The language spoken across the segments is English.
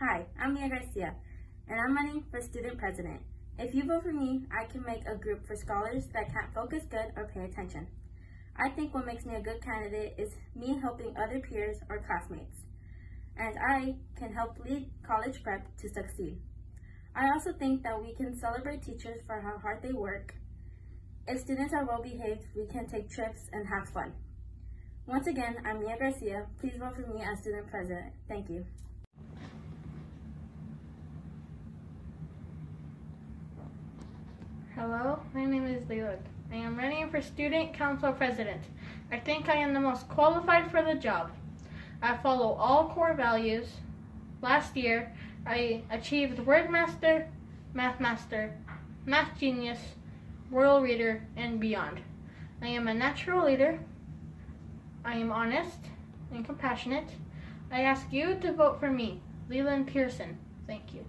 Hi, I'm Mia Garcia, and I'm running for student president. If you vote for me, I can make a group for scholars that can't focus good or pay attention. I think what makes me a good candidate is me helping other peers or classmates, and I can help lead college prep to succeed. I also think that we can celebrate teachers for how hard they work. If students are well behaved, we can take trips and have fun. Once again, I'm Mia Garcia. Please vote for me as student president. Thank you. Hello, my name is Leland. I am running for student council president. I think I am the most qualified for the job. I follow all core values. Last year, I achieved Word Master, Math Master, Math Genius, World Reader, and beyond. I am a natural leader. I am honest and compassionate. I ask you to vote for me, Leland Pearson. Thank you.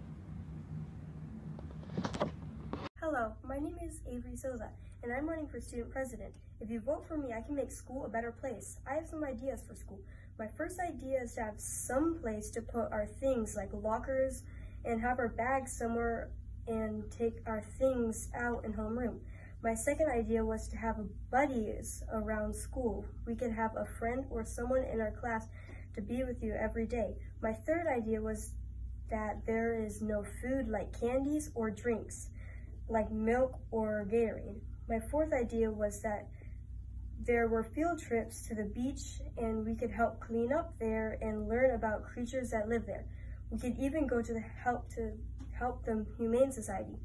Hello, my name is Avery Soza, and I'm running for student president. If you vote for me, I can make school a better place. I have some ideas for school. My first idea is to have some place to put our things, like lockers, and have our bags somewhere and take our things out in homeroom. My second idea was to have buddies around school. We could have a friend or someone in our class to be with you every day. My third idea was that there is no food like candies or drinks like milk or Gatorade. My fourth idea was that there were field trips to the beach and we could help clean up there and learn about creatures that live there. We could even go to the help to help the Humane Society.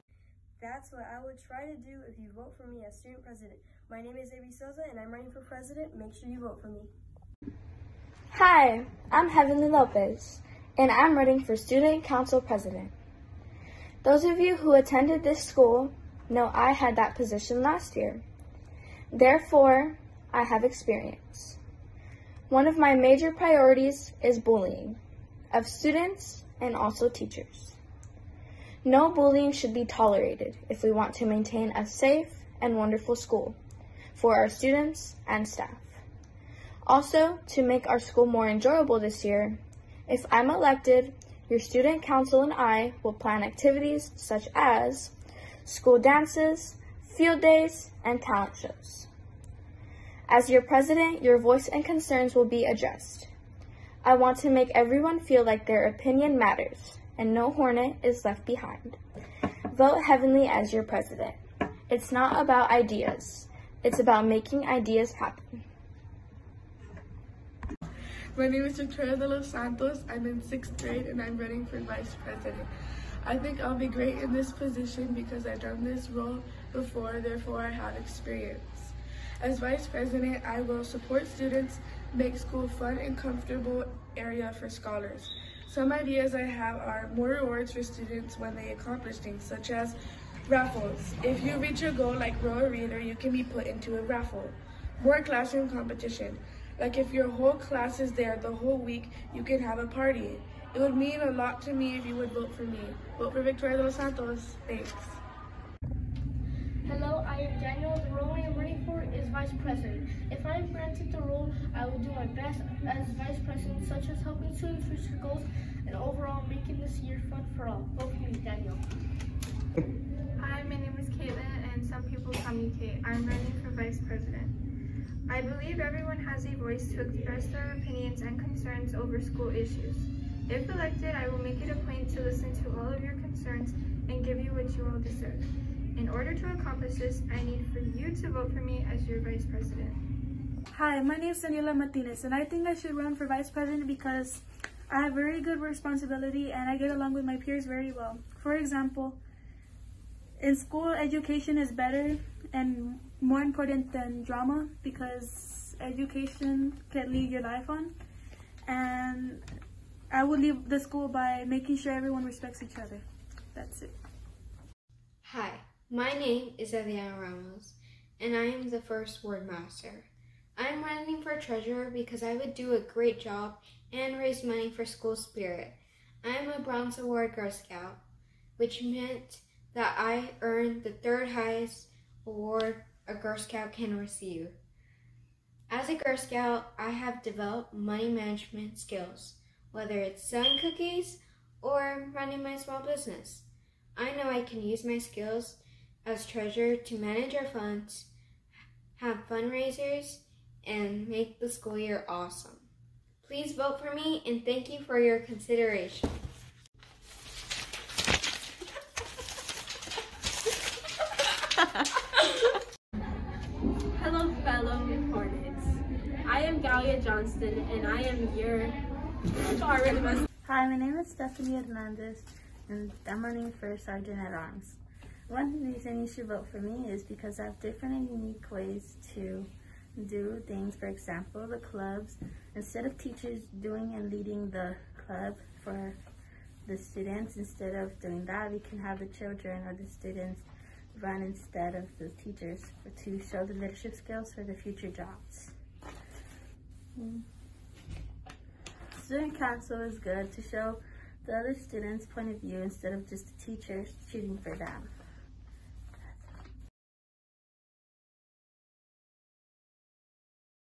That's what I would try to do if you vote for me as student president. My name is Avery Sosa and I'm running for president. Make sure you vote for me. Hi, I'm Heavenly Lopez and I'm running for student council president. Those of you who attended this school know I had that position last year. Therefore, I have experience. One of my major priorities is bullying of students and also teachers. No bullying should be tolerated if we want to maintain a safe and wonderful school for our students and staff. Also, to make our school more enjoyable this year, if I'm elected, your student council and I will plan activities such as school dances, field days, and talent shows. As your president, your voice and concerns will be addressed. I want to make everyone feel like their opinion matters and no hornet is left behind. Vote Heavenly as your president. It's not about ideas. It's about making ideas happen. My name is Victoria de los Santos. I'm in sixth grade and I'm running for vice president. I think I'll be great in this position because I've done this role before, therefore I have experience. As vice president, I will support students, make school fun and comfortable area for scholars. Some ideas I have are more rewards for students when they accomplish things, such as raffles. If you reach your goal like Royal Reader, you can be put into a raffle. More classroom competition. Like if your whole class is there the whole week, you can have a party. It would mean a lot to me if you would vote for me. Vote for Victoria de los Santos. Thanks. Hello, I am Daniel. The role I am running for is Vice President. If I am granted the role, I will do my best as Vice President, such as helping students reach their goals and overall making this year fun for all. Vote for me, Daniel. Hi, my name is Caitlin, and some people call me Kate. I'm running for Vice President. I believe everyone has a voice to express their opinions and concerns over school issues. If elected, I will make it a point to listen to all of your concerns and give you what you all deserve. In order to accomplish this, I need for you to vote for me as your Vice President. Hi, my name is Daniela Martinez, and I think I should run for Vice President because I have very good responsibility and I get along with my peers very well. For example, in school, education is better and more important than drama because education can lead your life on. And I would leave the school by making sure everyone respects each other. That's it. Hi, my name is Adriana Ramos, and I am the first word master. I'm running for treasurer because I would do a great job and raise money for school spirit. I'm a Bronze Award Girl Scout, which meant that I earned the third highest award a Girl Scout can receive. As a Girl Scout, I have developed money management skills, whether it's selling cookies or running my small business. I know I can use my skills as treasurer to manage our funds, have fundraisers, and make the school year awesome. Please vote for me and thank you for your consideration. Hello, fellow Hornets. I am Galia Johnston, and I am your Hi, my name is Stephanie Hernandez, and I'm running for Sergeant at Arms. One reason you should vote for me is because I have different and unique ways to do things. For example, the clubs. Instead of teachers doing and leading the club for the students, instead of doing that, we can have the children or the students run instead of the teachers to show the leadership skills for the future jobs. Mm. Student council is good to show the other students' point of view instead of just the teachers shooting for them.